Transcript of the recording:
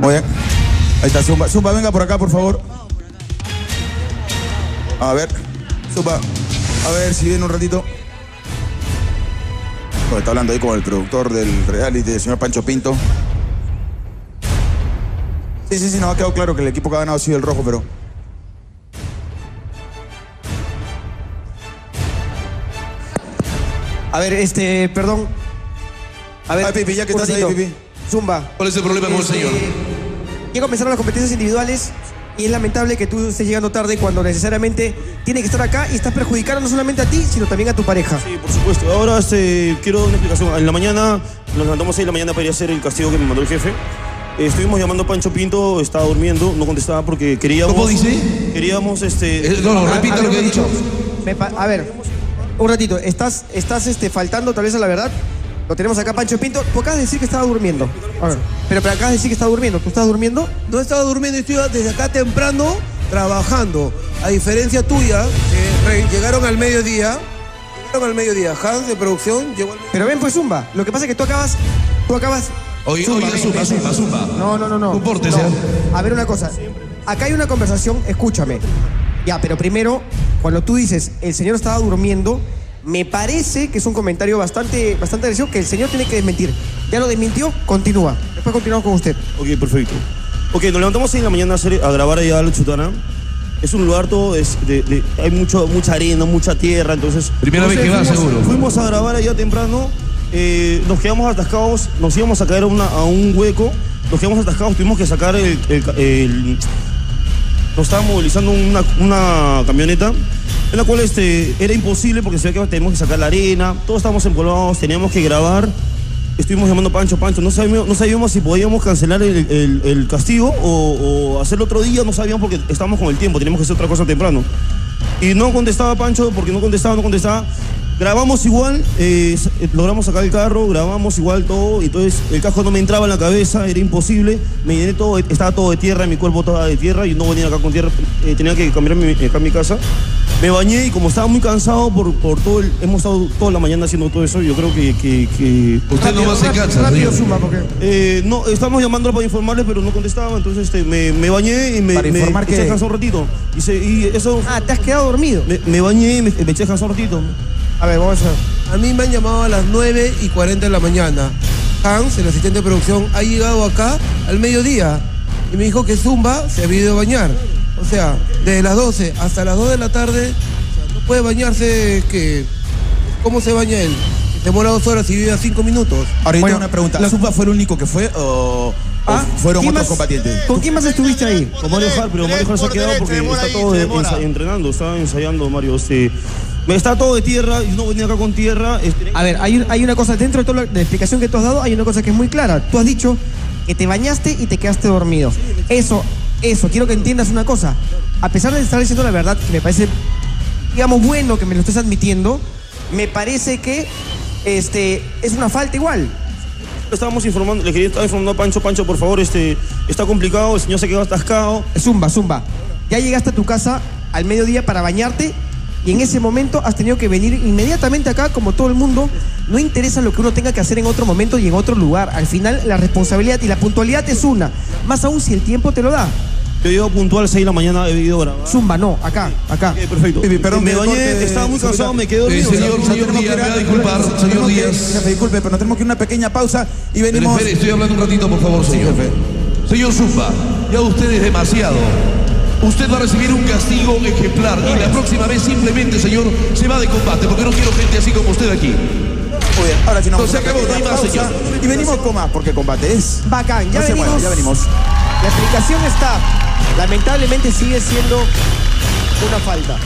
Muy bien. Ahí está Zumba. Zumba, venga por acá, por favor. A ver. Zumba. A ver si viene un ratito. Está hablando ahí con el productor del reality, el señor Pancho Pinto. Sí, sí, sí, nos ha quedado claro que el equipo que ha ganado ha sido el rojo, pero. A ver, este, perdón. A ver, Ay, Pipi, ya que estás ahí, Pipi. Zumba. ¿Cuál es el problema con el Este, señor? Ya comenzaron las competencias individuales y es lamentable que tú estés llegando tarde cuando necesariamente tiene que estar acá y estás perjudicando no solamente a ti, sino también a tu pareja. Sí, por supuesto. Ahora este, quiero dar una explicación. En la mañana, nos levantamos ahí en la mañana para ir a hacer el castigo que me mandó el jefe. Eh, estuvimos llamando a Pancho Pinto, estaba durmiendo, no contestaba porque queríamos... ¿Cómo dice? Queríamos, este... Eh, no, no, repita A lo que ha dicho. a ver, un ratito, estás, estás este, faltando tal vez a la verdad. Lo tenemos acá, Pancho Pinto. Tú acabas de decir que estaba durmiendo. A ver, pero, pero acabas de decir que estaba durmiendo. ¿Tú estás durmiendo? No estaba durmiendo, estoy desde acá temprano trabajando. A diferencia tuya, que llegaron al mediodía. Llegaron al mediodía. Hans de producción llegó al Pero ven, pues Zumba. Lo que pasa es que tú acabas. Tú acabas. Oye, Zumba, oye, zumba, zumba, zumba. No, no, no, no. Compórtese. No. A ver una cosa. Acá hay una conversación, escúchame. Ya, pero primero, cuando tú dices el señor estaba durmiendo, me parece que es un comentario bastante, bastante agresivo que el señor tiene que desmentir. Ya lo desmintió, continúa. Después continuamos con usted. Ok, perfecto. Ok, nos levantamos en la mañana a, hacer- a grabar allá a la Chutana. Es un lugar todo, es de- de- hay mucho, mucha arena, mucha tierra, entonces... Primera vez que va, fuimos- seguro. Fuimos a grabar allá temprano, eh, nos quedamos atascados, nos íbamos a caer a, una- a un hueco, nos quedamos atascados, tuvimos que sacar el... el- el- nos estaba movilizando una, una camioneta en la cual este, era imposible porque se ve que teníamos que sacar la arena, todos estábamos empolvados, teníamos que grabar. Estuvimos llamando Pancho, Pancho, no sabíamos, no sabíamos si podíamos cancelar el, el- el castigo o, o hacerlo otro día, no sabíamos porque estábamos con el tiempo, teníamos que hacer otra cosa temprano. Y no contestaba Pancho porque no contestaba, no contestaba. Grabamos igual, eh, eh, logramos sacar el carro, grabamos igual todo, y entonces el casco no me entraba en la cabeza, era imposible, me llené todo, de- estaba todo de tierra, mi cuerpo estaba de tierra, y no venía acá con tierra, eh, tenía que cambiar mi, acá mi casa. Me bañé y como estaba muy cansado por, por todo el, hemos estado toda la mañana haciendo todo eso, yo creo que... que- que- Usted no va a se cansa, Rápido, porque. eh, no, estábamos llamándolo para informarle, pero no contestaba, entonces este, me, me bañé y me, Para me eché a descansar un ratito. Y, se- y eso... Ah, te has quedado dormido. Me, me bañé y me, me eché a descansar un ratito. A ver, vamos a ver. A mí me han llamado a las 9 y 40 de la mañana. Hans, el asistente de producción, ha llegado acá al mediodía y me dijo que Zumba se había ido a bañar. O sea, desde las 12 hasta las 2 de la tarde, o sea, no puede bañarse, que ¿Cómo se baña él? Se demora dos horas y vive a cinco minutos. Ahora yo Bueno, una pregunta. la- ¿Zumba fue el único que fue o, o Ah, fueron ¿quién otros más- combatientes? ¿Con quién más estuviste ahí? Con Mario Hart, pero Mario Hart se ha quedado porque está todo de- ensa- entrenando, está ensayando Mario. Este, me está todo de tierra y no venía acá con tierra. este, A ver, hay, hay una cosa, dentro de toda la explicación que tú has dado, hay una cosa que es muy clara. Tú has dicho que te bañaste y te quedaste dormido. Eso, eso, quiero que entiendas una cosa. A pesar de estar diciendo la verdad, que me parece, digamos, bueno que me lo estés admitiendo, me parece que este, es una falta igual. estábamos informando, le quería estar informando a Pancho, Pancho, por favor, este, está complicado, el señor se quedó atascado. Zumba, zumba. Ya llegaste a tu casa al mediodía para bañarte y en ese momento has tenido que venir inmediatamente acá como todo el mundo. No interesa lo que uno tenga que hacer en otro momento y en otro lugar. Al final la responsabilidad y la puntualidad es una. Más aún si el tiempo te lo da. Yo llego puntual 6 de la mañana, he ido a grabar. Zumba, no, acá, acá. Perfecto. Pipi, perdón, me bañé, corte, estaba muy cansado, me quedé Eh, dormido. señor, o sea, señor que Díaz, me va a disculpar, señor Díaz. jefe, disculpe, pero nos tenemos que ir a una pequeña pausa y Pero venimos. espere, estoy hablando un ratito, por favor, señor. jefe. Señor Zumba, ya usted es demasiado. Usted va a recibir un castigo ejemplar y la próxima vez simplemente, señor, se va de combate porque no quiero gente así como usted aquí. Muy bien, ahora sí nos No, vamos se acabó, no hay más, pausa señor. Y venimos con más, porque combate es. Bacán, ya No se venimos. mueva, ya venimos. La explicación está. Lamentablemente sigue siendo una falta.